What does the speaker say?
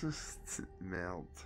Just melt.